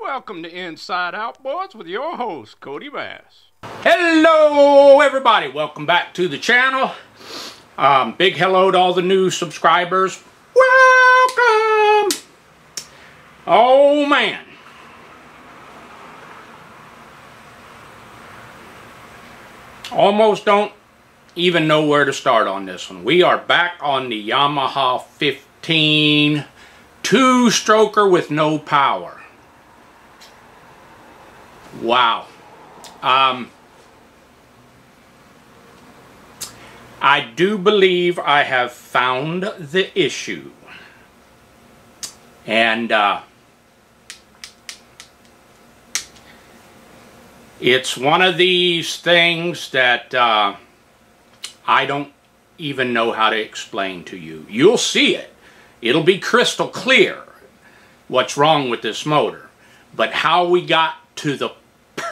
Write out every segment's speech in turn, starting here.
Welcome to Inside Outboards with your host, Cody Bass. Hello, everybody. Welcome back to the channel. Um, big hello to all the new subscribers. Welcome! Oh, man. Almost don't even know where to start on this one. We are back on the Yamaha 15 two-stroker with no power. Wow. Um, I do believe I have found the issue. And uh, it's one of these things that uh, I don't even know how to explain to you. You'll see it. It'll be crystal clear what's wrong with this motor. But how we got to the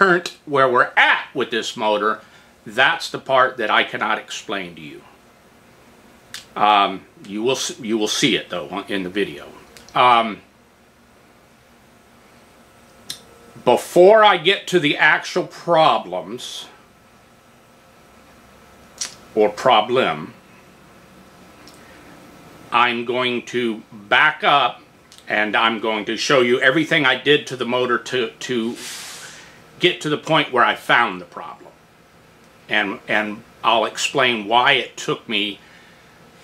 point where we're at with this motor, that's the part that I cannot explain to you. Um, you will you will see it though in the video. Um, before I get to the actual problems or problem, I'm going to back up and I'm going to show you everything I did to the motor to, to get to the point where I found the problem. And, and I'll explain why it took me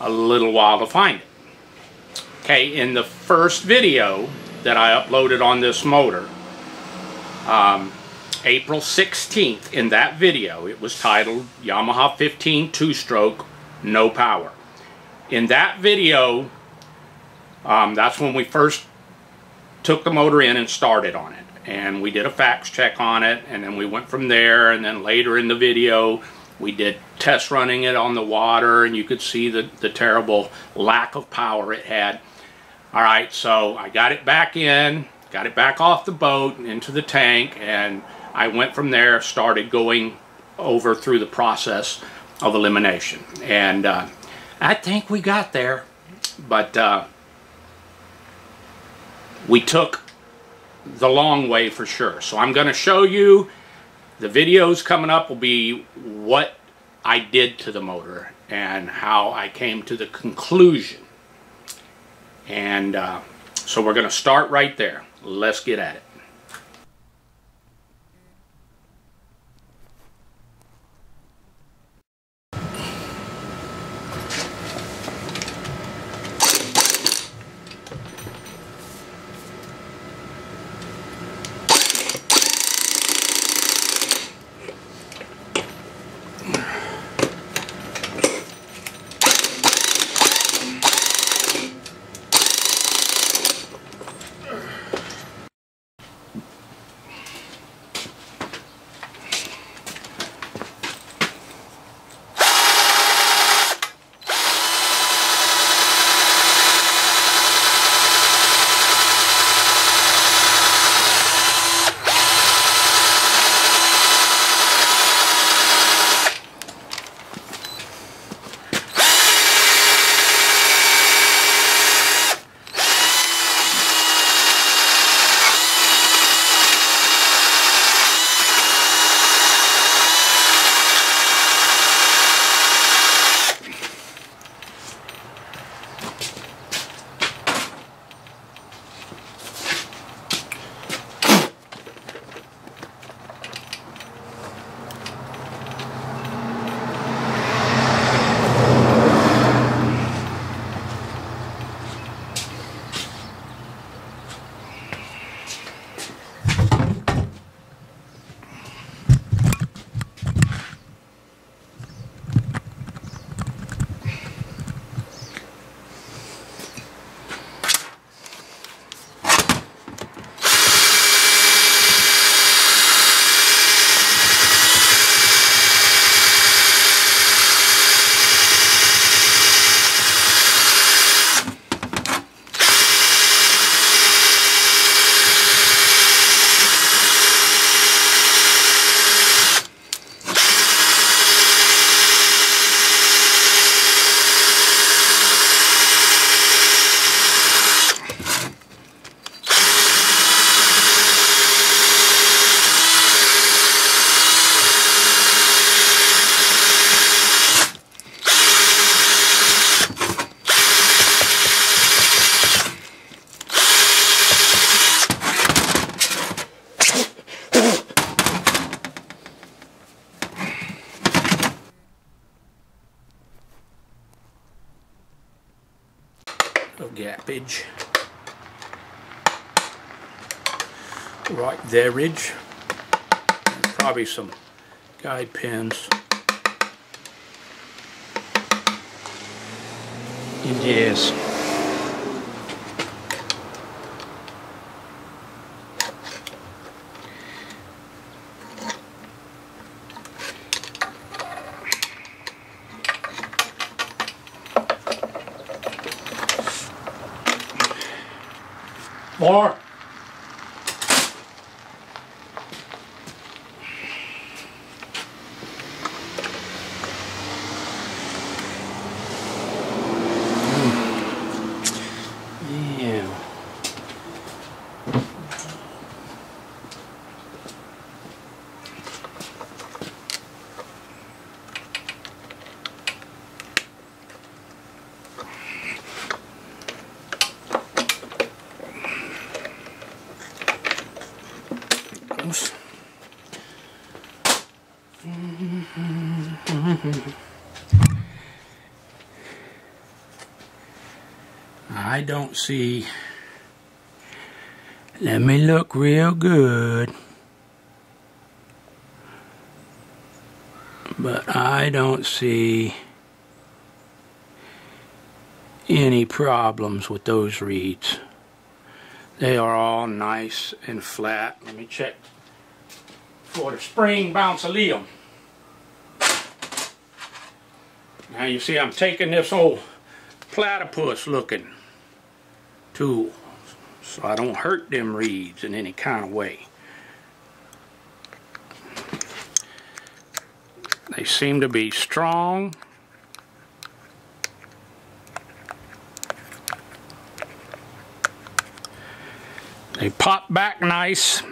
a little while to find it. Okay, in the first video that I uploaded on this motor, um, April 16th, in that video, it was titled Yamaha 15 two-stroke, no power. In that video, um, that's when we first took the motor in and started on it. And we did a fax check on it, and then we went from there, and then later in the video, we did test running it on the water, and you could see the, the terrible lack of power it had. All right, so I got it back in, got it back off the boat and into the tank, and I went from there, started going over through the process of elimination. And uh, I think we got there, but uh, we took the long way for sure. So I'm going to show you, the videos coming up will be what I did to the motor and how I came to the conclusion. And uh, so we're going to start right there. Let's get at it. Of gappage. Right there, Ridge. Probably some guide pins. Yes. More. Yeah. Goes. I don't see. Let me look real good. But I don't see any problems with those reeds. They are all nice and flat. Let me check for the spring Liam. Now you see I'm taking this old platypus looking tool so I don't hurt them reeds in any kind of way. They seem to be strong. They pop back nice.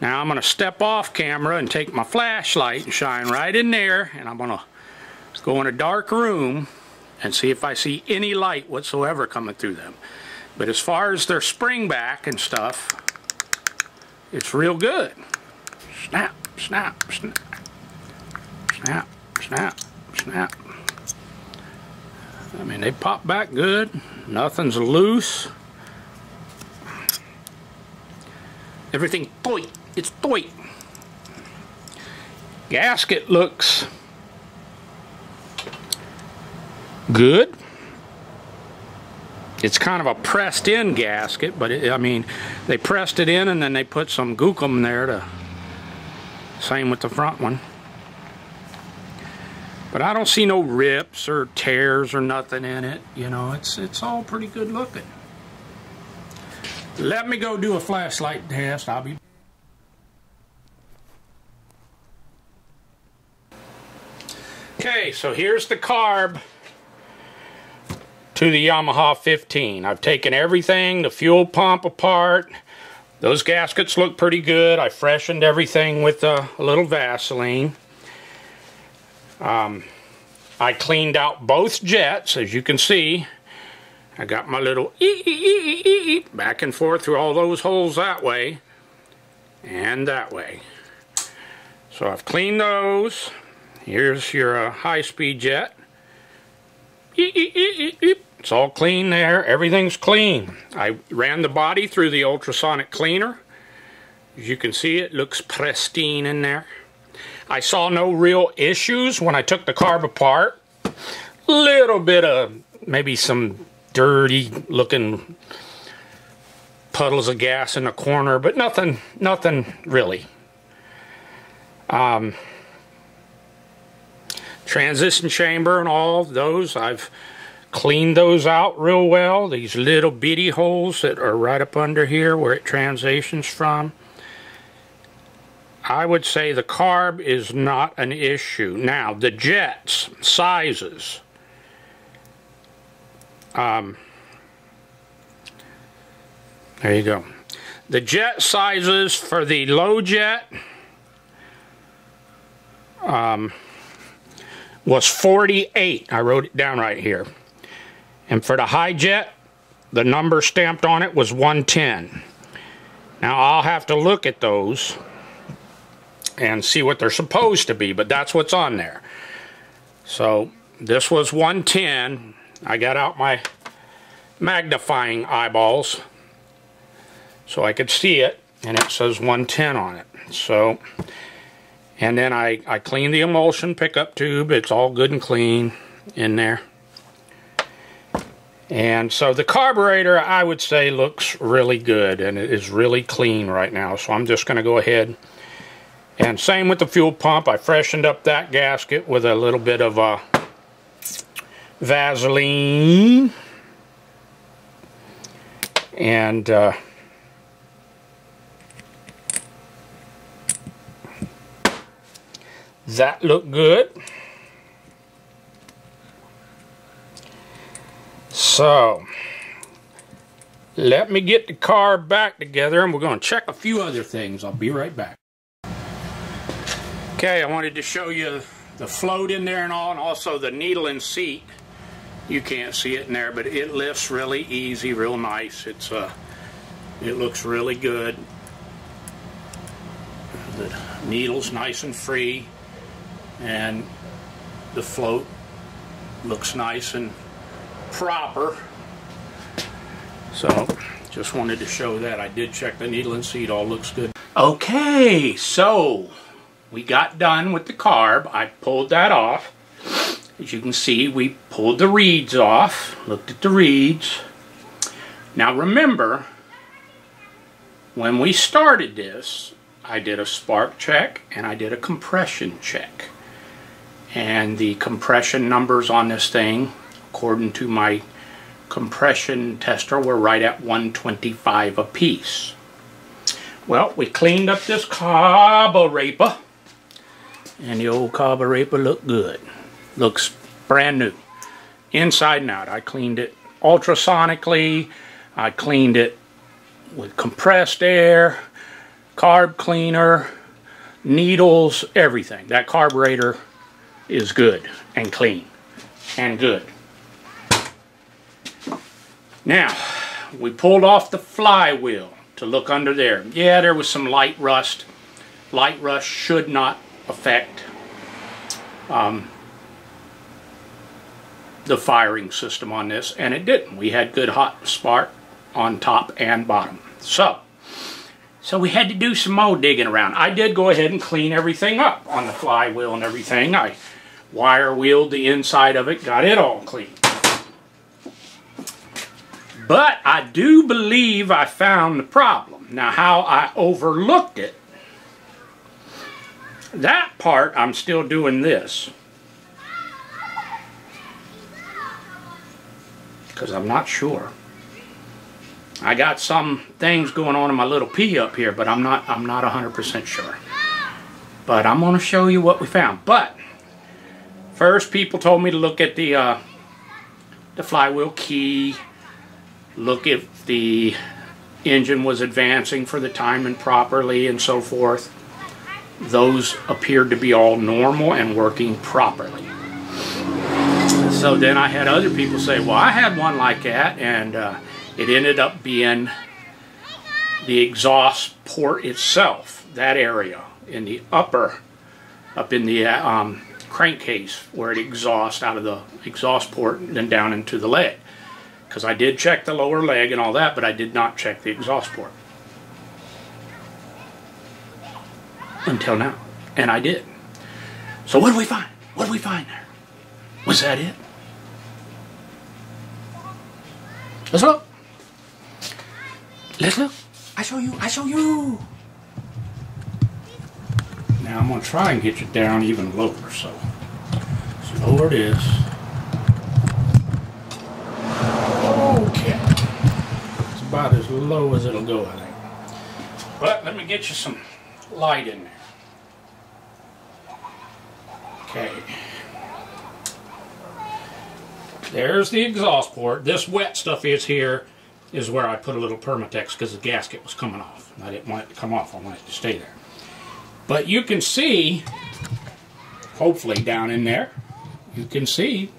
Now I'm going to step off camera and take my flashlight and shine right in there and I'm going to go in a dark room and see if I see any light whatsoever coming through them. But as far as their spring back and stuff, it's real good. Snap, snap, snap, snap, snap, snap. I mean, they pop back good. Nothing's loose. Everything tight. It's tight. Gasket looks good. It's kind of a pressed in gasket, but it, I mean, they pressed it in and then they put some gookum there to, same with the front one. But I don't see no rips or tears or nothing in it. You know, it's, it's all pretty good looking. Let me go do a flashlight test. I'll be Okay, so here's the carb to the Yamaha 15. I've taken everything, the fuel pump apart. Those gaskets look pretty good. I freshened everything with a, a little Vaseline. Um, I cleaned out both jets, as you can see. I got my little back and forth through all those holes that way and that way. So I've cleaned those. Here's your uh, high-speed jet. It's all clean there. Everything's clean. I ran the body through the ultrasonic cleaner. As you can see, it looks pristine in there. I saw no real issues when I took the carb apart. Little bit of maybe some dirty looking puddles of gas in the corner, but nothing, nothing really. Um, transition chamber and all those, I've cleaned those out real well. These little bitty holes that are right up under here where it transitions from. I would say the carb is not an issue. Now, the jets, sizes. Um, there you go. The jet sizes for the low jet um, was 48. I wrote it down right here. And for the high jet, the number stamped on it was 110. Now I'll have to look at those and see what they're supposed to be, but that's what's on there. So this was 110. I got out my magnifying eyeballs so I could see it and it says 110 on it so and then I, I cleaned the emulsion pickup tube. It's all good and clean in there. And so the carburetor I would say looks really good and it is really clean right now. So I'm just going to go ahead and same with the fuel pump. I freshened up that gasket with a little bit of uh, Vaseline. And uh, that looked good. So, let me get the car back together and we're going to check a few other things. I'll be right back. Okay, I wanted to show you the float in there and all, and also the needle and seat. You can't see it in there, but it lifts really easy, real nice. It's uh, It looks really good. The needle's nice and free, and the float looks nice and proper. So, just wanted to show that. I did check the needle and seat, all looks good. Okay, so we got done with the carb. I pulled that off. As you can see, we pulled the reeds off, looked at the reeds. Now remember, when we started this, I did a spark check and I did a compression check. And the compression numbers on this thing, according to my compression tester, were right at 125 apiece. Well, we cleaned up this carburetor and the old carburetor looked good. Looks brand new. Inside and out. I cleaned it ultrasonically. I cleaned it with compressed air, carb cleaner, needles, everything. That carburetor is good and clean and good. Now, we pulled off the flywheel to look under there. Yeah, there was some light rust. Light rust should not affect um, the firing system on this, and it didn't. We had good hot spark on top and bottom. So, so we had to do some more digging around. I did go ahead and clean everything up on the flywheel and everything. I wire wheeled the inside of it, got it all clean. But I do believe I found the problem. Now how I overlooked it that part, I'm still doing this. Because I'm not sure. I got some things going on in my little P up here, but I'm not I'm not 100% sure. But I'm going to show you what we found. But first people told me to look at the uh, the flywheel key, look if the engine was advancing for the timing properly and so forth those appeared to be all normal and working properly. So then I had other people say, well, I had one like that, and uh, it ended up being the exhaust port itself, that area in the upper, up in the um, crankcase where it exhausts out of the exhaust port and then down into the leg. Because I did check the lower leg and all that, but I did not check the exhaust port. until now. And I did. So what did we find? What did we find there? Was that it? Let's look. Let's look. I show you. I show you. Now I'm going to try and get you down even lower. So, so lower it is. Okay. It's about as low as it'll go, I think. But let me get you some light in there. Okay. There's the exhaust port. This wet stuff is here is where I put a little Permatex because the gasket was coming off. I didn't want it to come off. I wanted it to stay there. But you can see, hopefully down in there, you can see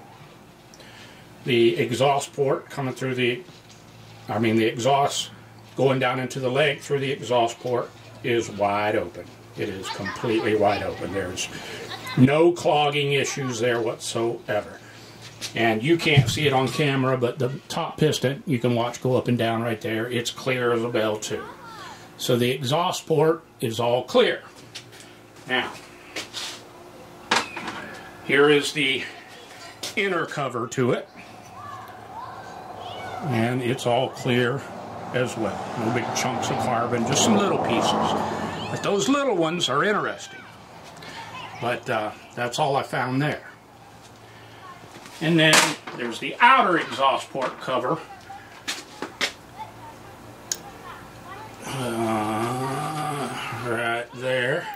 the exhaust port coming through the, I mean the exhaust going down into the leg through the exhaust port is wide open. It is completely wide open. There's no clogging issues there whatsoever. And you can't see it on camera, but the top piston you can watch go up and down right there. It's clear as a bell too. So the exhaust port is all clear. Now, here is the inner cover to it. And it's all clear as well. No big chunks of carbon, just some little pieces. But those little ones are interesting. But uh, that's all I found there. And then there's the outer exhaust port cover. Uh, right there.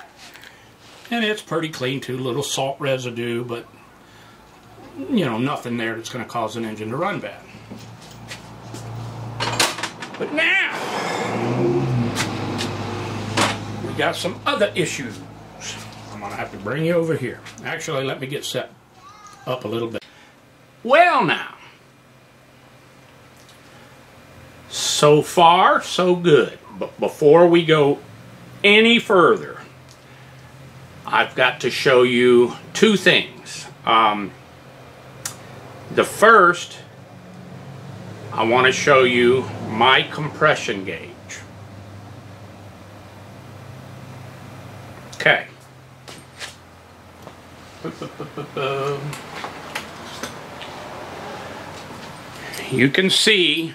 And it's pretty clean too, little salt residue, but you know, nothing there that's going to cause an engine to run bad. But now, we got some other issues. I'm going to have to bring you over here. Actually, let me get set up a little bit. Well now, so far so good. But before we go any further, I've got to show you two things. Um, the first, I want to show you my compression gauge. Okay. You can see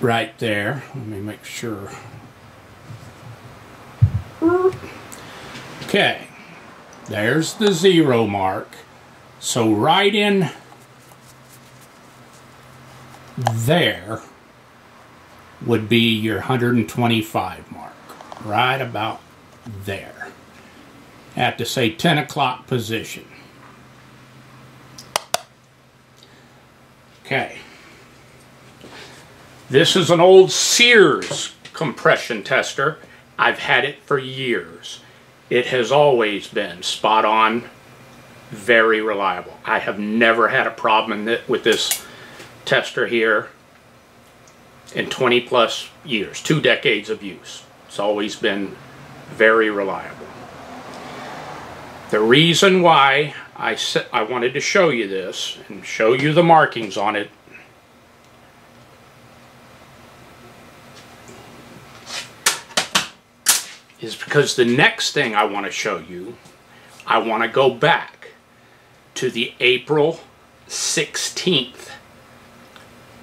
right there. Let me make sure. Okay. There's the zero mark. So right in there would be your 125 mark. Right about there. At the say 10 o'clock position. Okay. This is an old Sears compression tester. I've had it for years. It has always been spot on, very reliable. I have never had a problem with this tester here in 20 plus years, two decades of use. It's always been very reliable. The reason why I, I wanted to show you this and show you the markings on it is because the next thing I want to show you, I want to go back to the April 16th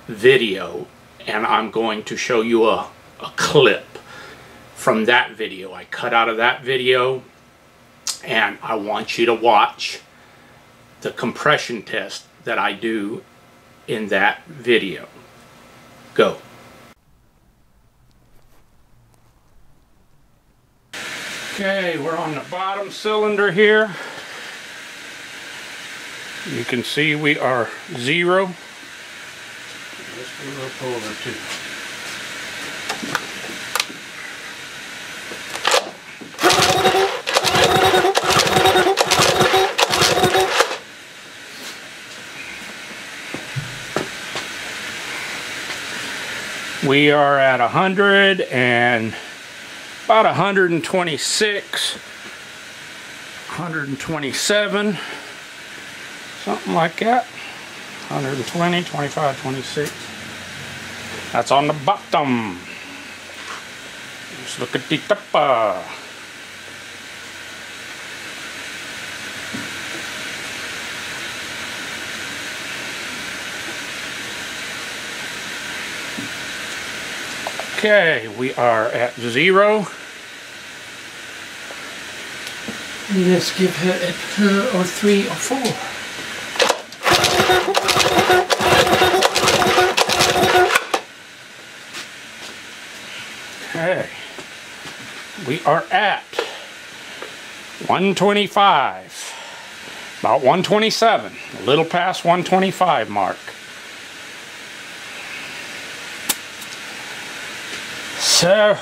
video and I'm going to show you a, a clip from that video. I cut out of that video and I want you to watch the compression test that I do in that video. Go. Okay, we're on the bottom cylinder here. You can see we are zero. Let's do a little puller too. We are at a hundred and about 126, 127, something like that. 120, 25, 26. That's on the bottom. Let's look at the top. Okay, we are at zero. Let's give her a two or three or four. Okay. We are at 125. About 127. A little past 125 mark. So,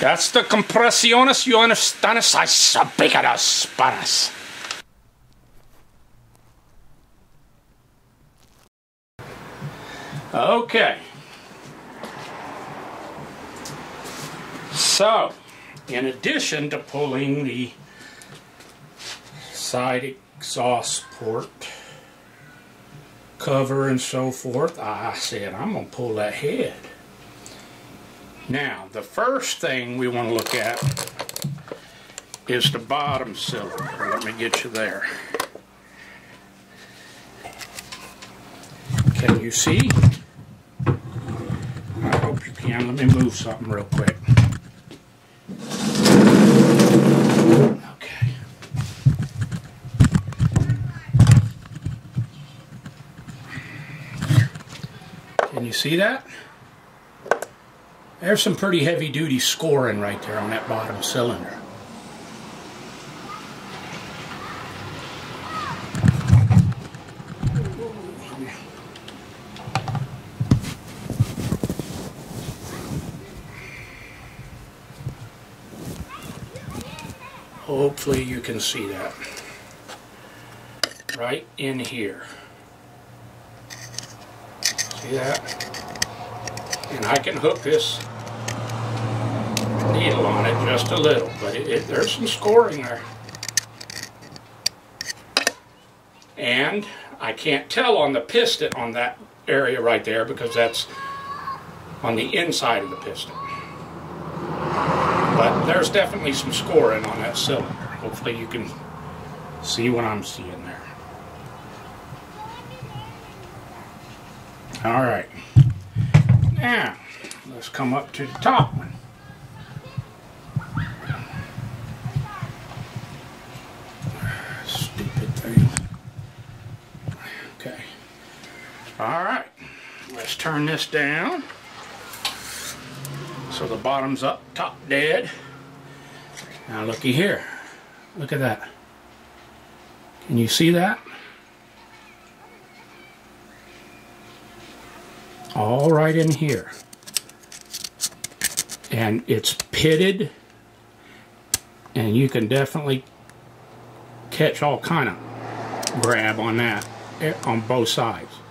that's the compressiones you understand us, I sabigadas paras. Okay. So, in addition to pulling the side exhaust port cover and so forth, I said I'm going to pull that head. Now, the first thing we want to look at is the bottom cylinder. Let me get you there. Can you see? I hope you can. Let me move something real quick. Okay. Can you see that? There's some pretty heavy duty scoring right there on that bottom cylinder. Hopefully you can see that. Right in here. See that? And I can hook this needle on it just a little, but it, it, there's some scoring there. And I can't tell on the piston on that area right there because that's on the inside of the piston. But there's definitely some scoring on that cylinder. Hopefully you can see what I'm seeing there. All right. Now, let's come up to the top one. Stupid thing. Okay. All right. Let's turn this down. So the bottom's up, top dead. Now looky here. Look at that. Can you see that? All right in here. And it's pitted. And you can definitely catch all kind of grab on that eh, on both sides.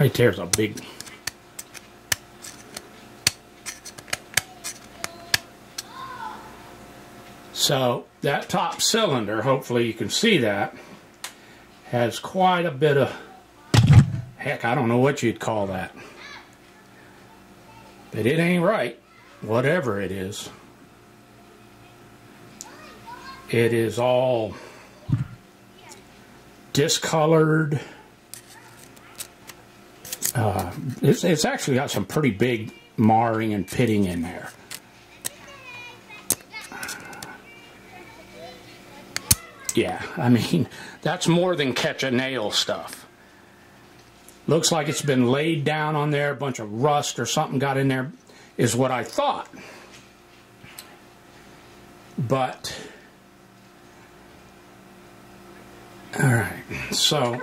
Right there's a big So that top cylinder, hopefully you can see that, has quite a bit of, heck, I don't know what you'd call that. But it ain't right, whatever it is. It is all discolored. Uh, it's, it's actually got some pretty big marring and pitting in there. Yeah, I mean, that's more than catch a nail stuff. Looks like it's been laid down on there, a bunch of rust or something got in there, is what I thought. But, alright, so,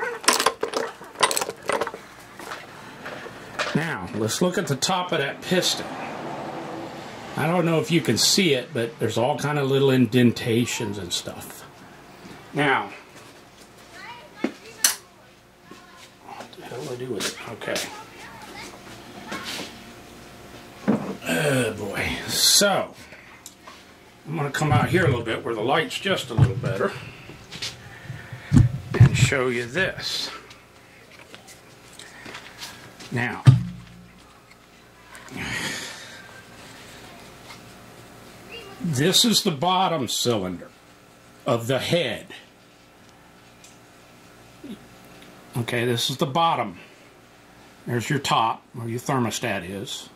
now, let's look at the top of that piston. I don't know if you can see it, but there's all kind of little indentations and stuff. Now, what the hell do I do with it? Okay. Oh boy. So, I'm going to come out here a little bit where the light's just a little better and show you this. Now, this is the bottom cylinder of the head. Okay, this is the bottom. There's your top, where your thermostat is.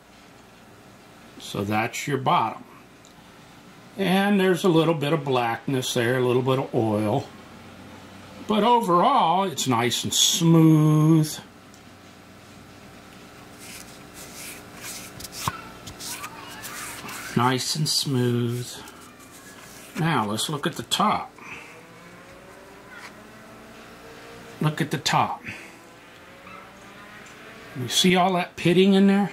So that's your bottom. And there's a little bit of blackness there, a little bit of oil. But overall, it's nice and smooth. Nice and smooth. Now, let's look at the top. Look at the top. You see all that pitting in there?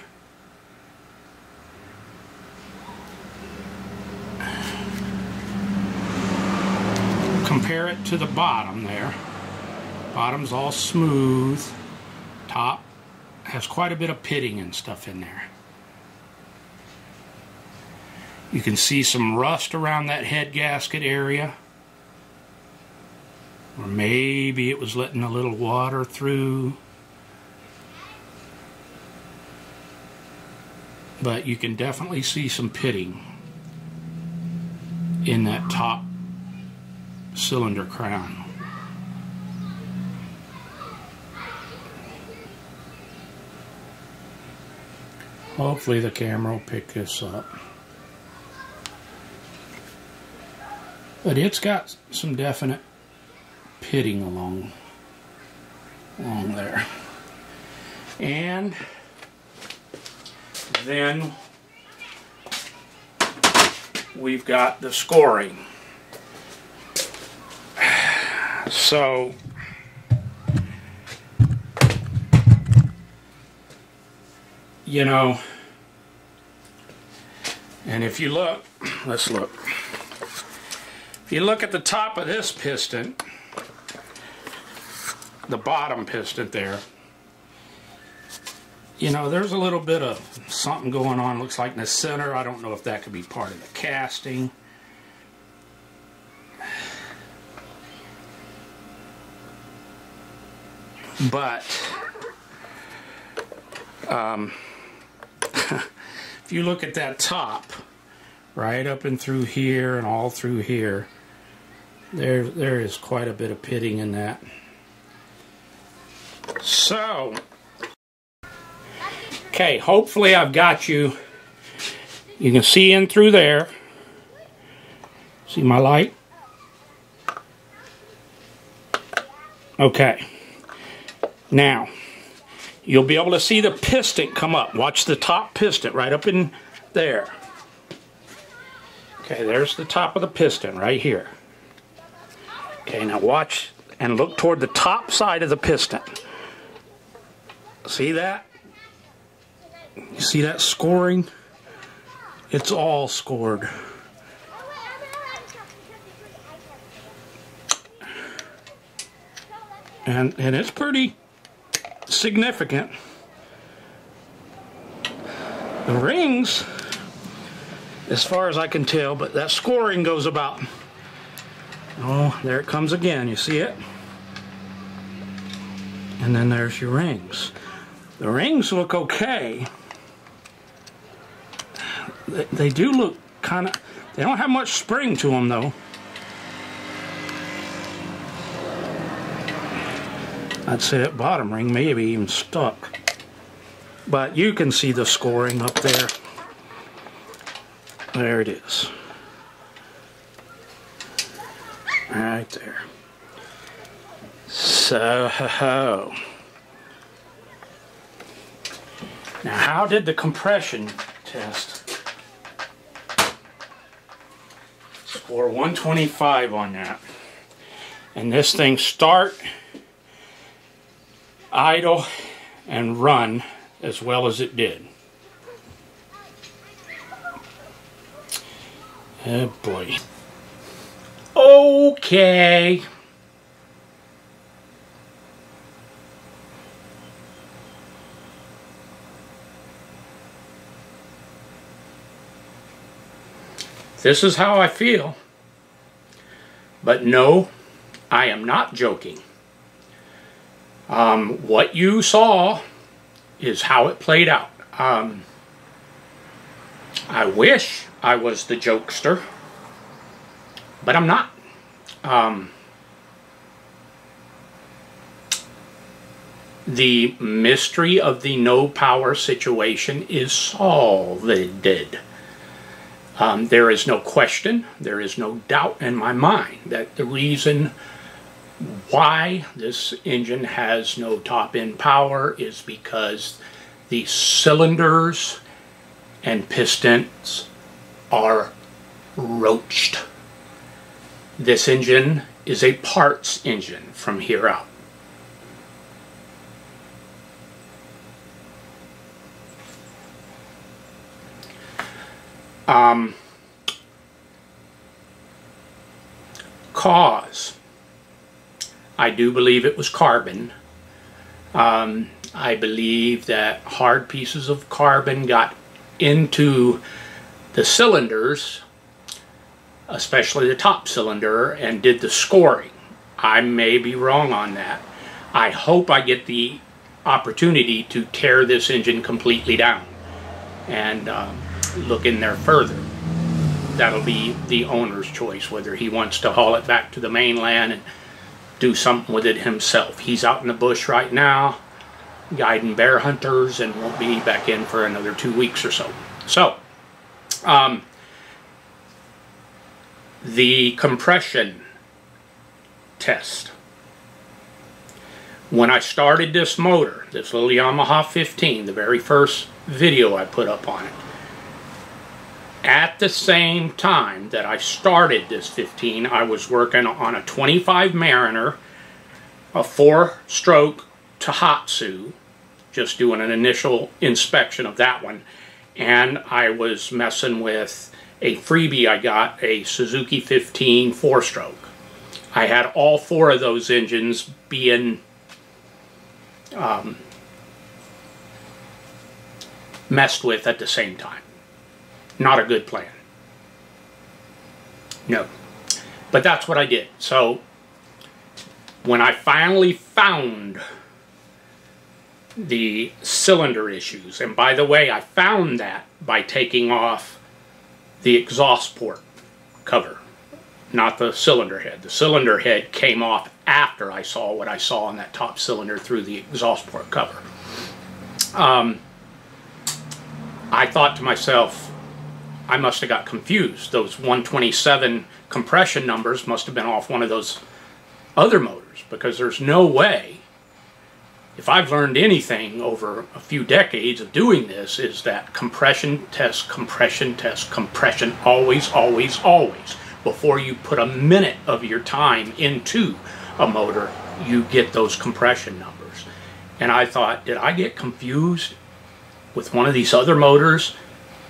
Compare it to the bottom there. Bottom's all smooth. Top has quite a bit of pitting and stuff in there. You can see some rust around that head gasket area. Or maybe it was letting a little water through. But you can definitely see some pitting in that top cylinder crown. Hopefully the camera will pick this up. But it's got some definite pitting along along there. And then we've got the scoring. So you know and if you look let's look if you look at the top of this piston the bottom piston there. You know there's a little bit of something going on. Looks like in the center. I don't know if that could be part of the casting. But um, if you look at that top right up and through here and all through here there there is quite a bit of pitting in that so okay hopefully I've got you you can see in through there see my light okay now, you'll be able to see the piston come up. Watch the top piston right up in there. Okay, there's the top of the piston right here. Okay, now watch and look toward the top side of the piston. See that? You see that scoring? It's all scored. And, and it's pretty significant. The rings, as far as I can tell, but that scoring goes about, oh, there it comes again, you see it? And then there's your rings. The rings look okay. They, they do look kind of, they don't have much spring to them though. I'd say that bottom ring maybe even stuck. But you can see the scoring up there. There it is. Right there. So, ho. now how did the compression test? Score 125 on that. And this thing start idle and run as well as it did. Oh boy. Okay. This is how I feel. But no, I am not joking. Um, what you saw is how it played out. Um, I wish I was the jokester, but I'm not. Um, the mystery of the no power situation is solved. Um, there is no question, there is no doubt in my mind that the reason why this engine has no top end power is because the cylinders and pistons are roached. This engine is a parts engine from here out. Um, cause I do believe it was carbon. Um, I believe that hard pieces of carbon got into the cylinders, especially the top cylinder, and did the scoring. I may be wrong on that. I hope I get the opportunity to tear this engine completely down and um, look in there further. That'll be the owner's choice, whether he wants to haul it back to the mainland and do something with it himself. He's out in the bush right now, guiding bear hunters, and won't be back in for another two weeks or so. So, um, the compression test. When I started this motor, this little Yamaha 15, the very first video I put up on it, at the same time that I started this 15, I was working on a 25 Mariner, a four-stroke Tohatsu, just doing an initial inspection of that one, and I was messing with a freebie I got, a Suzuki 15 four-stroke. I had all four of those engines being um, messed with at the same time. Not a good plan. No. But that's what I did. So when I finally found the cylinder issues, and by the way, I found that by taking off the exhaust port cover, not the cylinder head. The cylinder head came off after I saw what I saw on that top cylinder through the exhaust port cover. Um, I thought to myself, I must have got confused. Those 127 compression numbers must have been off one of those other motors because there's no way, if I've learned anything over a few decades of doing this, is that compression test, compression test, compression, always, always, always. Before you put a minute of your time into a motor, you get those compression numbers. And I thought, did I get confused with one of these other motors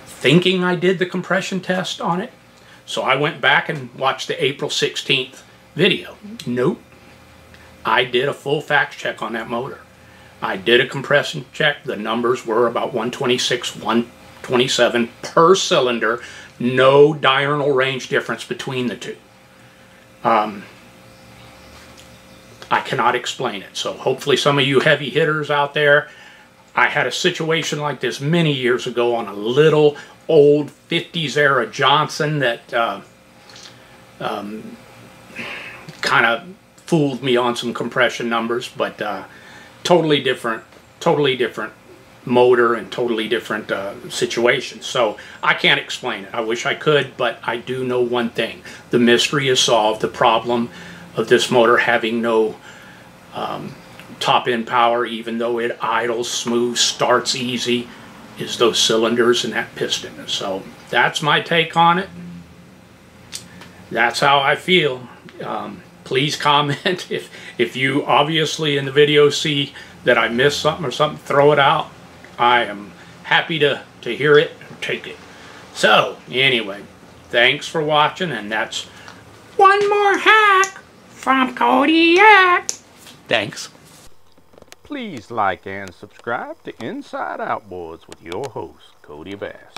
thinking I did the compression test on it. So I went back and watched the April 16th video. Nope. I did a full fact check on that motor. I did a compression check. The numbers were about 126, 127 per cylinder. No diurnal range difference between the two. Um, I cannot explain it. So hopefully some of you heavy hitters out there I had a situation like this many years ago on a little old 50s era Johnson that uh, um, kind of fooled me on some compression numbers, but uh, totally different, totally different motor and totally different uh, situations. So I can't explain it. I wish I could, but I do know one thing. The mystery is solved. The problem of this motor having no um, top end power, even though it idles smooth, starts easy, is those cylinders and that piston. So that's my take on it. That's how I feel. Um, please comment if if you obviously in the video see that I missed something or something, throw it out. I am happy to, to hear it and take it. So, anyway, thanks for watching, and that's one more hack from Kodiak. Thanks. Please like and subscribe to Inside Outboards with your host, Cody Bass.